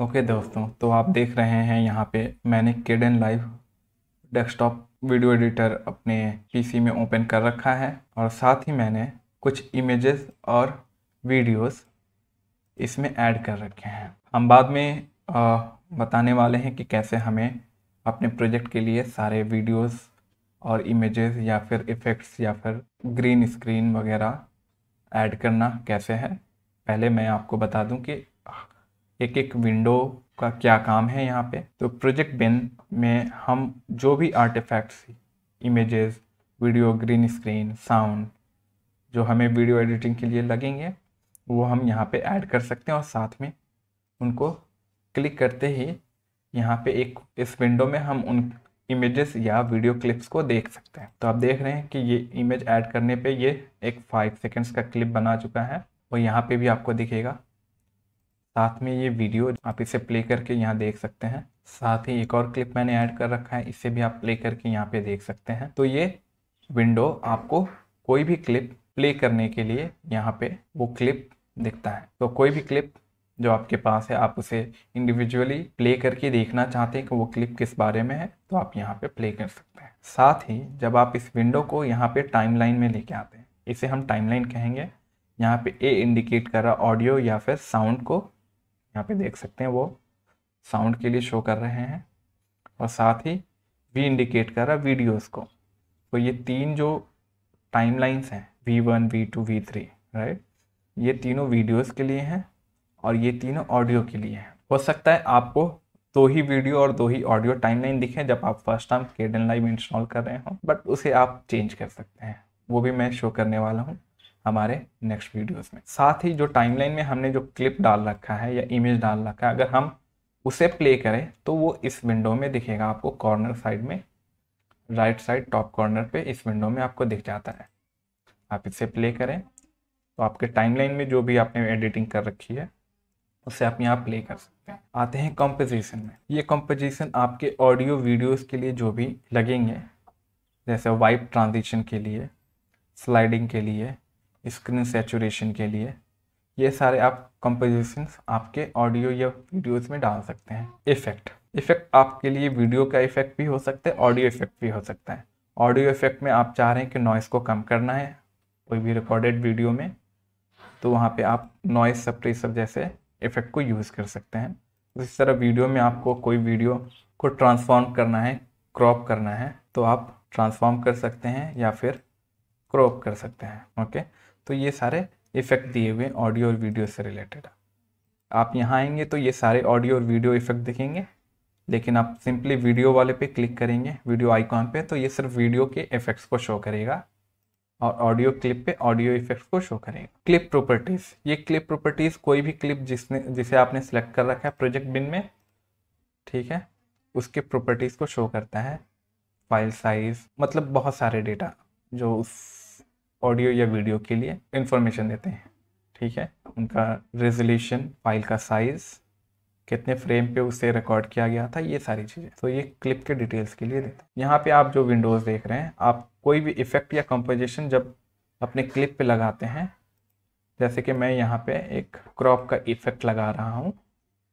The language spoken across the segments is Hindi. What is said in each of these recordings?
ओके दोस्तों तो आप देख रहे हैं यहाँ पे मैंने Kdenlive desktop video editor अपने पीसी में ओपन कर रखा है और साथ ही मैंने कुछ इमेजेस और वीडियोस इसमें ऐड कर रखे हैं। हम बाद में आ, बताने वाले हैं कि कैसे हमें अपने प्रोजेक्ट के लिए सारे वीडियोस और इमेजेस या फिर इफ़ेक्ट्स या फिर ग्रीन स्क्रीन वगैरह ऐड करना कैसे है। पहले मैं आपको बता दूँ कि एक एक विंडो का क्या काम है यहाँ पे? तो प्रोजेक्ट बिन में हम जो भी artifacts images video green screen sound जो हमें वीडियो एडिटिंग के लिए लगेंगे, वो हम यहाँ पे ऐड कर सकते हैं और साथ में उनको क्लिक करते ही यहाँ पे एक इस विंडो में हम उन इमेजेस या वीडियो क्लिप्स को देख सकते हैं। तो आप देख रहे हैं कि ये इमेज ऐड करने पे ये एक फाइव सेकेंड्स का क्लिप बना चुका है और यहाँ पे भी आपको दिखेगा साथ में ये वीडियो आप इसे प्ले करके यहाँ देख सकते हैं। साथ ही एक और क्लिप मैंने ऐड कर रखा है, इसे भी आप प्ले करके यहाँ पे देख सकते हैं। तो ये विंडो आपको कोई भी क्लिप प्ले करने के लिए यहाँ पे वो क्लिप दिखता है। तो कोई भी क्लिप जो आपके पास है, आप उसे इंडिविजुअली प्ले करके देखना चाहते हैं कि वो क्लिप किस बारे में है तो आप यहाँ पे प्ले कर सकते हैं। साथ ही जब आप इस विंडो को यहाँ पे टाइमलाइन में लेके आते हैं, इसे हम टाइमलाइन कहेंगे। यहाँ पे ए इंडिकेट कर रहा ऑडियो या फिर साउंड को यहाँ पे देख सकते हैं वो साउंड के लिए शो कर रहे हैं और साथ ही वी इंडिकेट कर रहा है वीडियोस को। तो ये तीन जो टाइमलाइंस हैं V one V two V three right ये तीनों वीडियोस के लिए हैं और ये तीनों ऑडियो के लिए हैं। हो सकता है आपको दो ही वीडियो और दो ही ऑडियो टाइमलाइन दिखे जब आप first time Kdenlive install कर रहे हो बट उसे आप चेंज कर सकते हैं। वो भी मैं शो करने वाला हूँ। हमारे नेक्स्ट वीडियोस में। साथ ही जो टाइमलाइन में हमने जो क्लिप डाल रखा है या इमेज डाल रखा है, अगर हम उसे प्ले करें तो वो इस विंडो में दिखेगा। आपको कॉर्नर साइड में राइट साइड टॉप कॉर्नर पे इस विंडो में आपको दिख जाता है। आप इसे प्ले करें तो आपके टाइमलाइन में जो भी आपने एडिटिंग कर रखी है, उसे आप यहाँ प्ले कर सकते हैं। आते हैं कॉम्पोजिशन में। ये कॉम्पोजिशन आपके ऑडियो वीडियोस के लिए जो भी लगेंगे, जैसे वाइप ट्रांजिशन के लिए स्लाइडिंग के लिए स्क्रीन सेचुरेशन के लिए। ये सारे आप कंपोजिशन आपके ऑडियो या वीडियोस में डाल सकते हैं। इफ़ेक्ट इफ़ेक्ट आपके लिए वीडियो का इफ़ेक्ट भी हो सकता है ऑडियो इफ़ेक्ट भी हो सकता है। ऑडियो इफ़ेक्ट में आप चाह रहे हैं कि नॉइस को कम करना है, कोई भी रिकॉर्डेड वीडियो में तो वहाँ पे आप नॉइस सप्रेसर जैसे इफ़ेक्ट को यूज़ कर सकते हैं। इस तरह वीडियो में आपको कोई वीडियो को ट्रांसफॉर्म करना है क्रॉप करना है तो आप ट्रांसफॉर्म कर सकते हैं या फिर क्रॉप कर सकते हैं ओके तो ये सारे इफ़ेक्ट दिए हुए ऑडियो और वीडियो से रिलेटेड आप यहाँ आएँगे तो ये सारे ऑडियो और वीडियो इफ़ेक्ट दिखेंगे, लेकिन आप सिंपली वीडियो वाले पे क्लिक करेंगे वीडियो आइकॉन पे तो ये सिर्फ़ वीडियो के इफ़ेक्ट्स को शो करेगा और ऑडियो क्लिप पे ऑडियो इफेक्ट्स को शो करेगा। क्लिप प्रॉपर्टीज़ ये क्लिप प्रॉपर्टीज़ कोई भी क्लिप जिसने, जिसे आपने सेलेक्ट कर रखा है प्रोजेक्ट बिन में, ठीक है? उसके प्रॉपर्टीज़ को शो करता है फ़ाइल साइज़ मतलब बहुत सारे डेटा जो उस ऑडियो या वीडियो के लिए इंफॉर्मेशन देते हैं, ठीक है? उनका रेजोल्यूशन फ़ाइल का साइज़ कितने फ्रेम पे उसे रिकॉर्ड किया गया था, ये सारी चीज़ें। तो ये क्लिप के डिटेल्स के लिए देते हैं। यहाँ पे आप जो विंडोज़ देख रहे हैं, आप कोई भी इफ़ेक्ट या कंपोजिशन जब अपने क्लिप पे लगाते हैं, जैसे कि मैं यहाँ पे एक क्रॉप का इफ़ेक्ट लगा रहा हूँ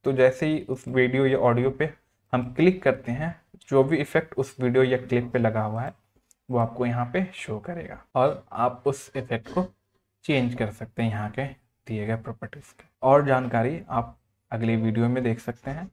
तो जैसे ही उस वीडियो या ऑडियो पे हम क्लिक करते हैं, जो भी इफ़ेक्ट उस वीडियो या क्लिप पे लगा हुआ है वो आपको यहाँ पे शो करेगा। और आप उस इफ़ेक्ट को चेंज कर सकते हैं यहाँ के दिए गए प्रॉपर्टीज़ के। और जानकारी आप अगले वीडियो में देख सकते हैं।